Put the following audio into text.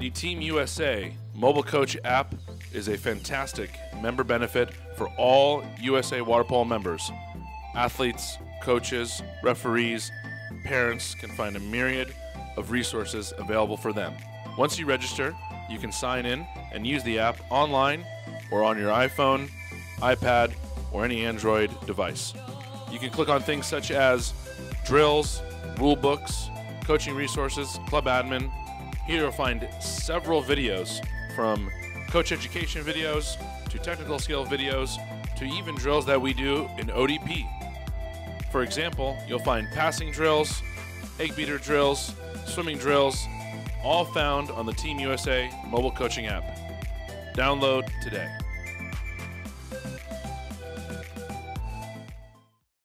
The Team USA mobile coach app is a fantastic member benefit for all USA water polo members. Athletes, coaches, referees, parents can find a myriad of resources available for them. Once you register, you can sign in and use the app online or on your iPhone, iPad, or any Android device. You can click on things such as drills, rule books, coaching resources, club admin. Here you'll find several videos from coach education videos to technical skill videos to even drills that we do in ODP. For example, you'll find passing drills, egg beater drills, swimming drills, all found on the Team USA mobile coaching app. Download today.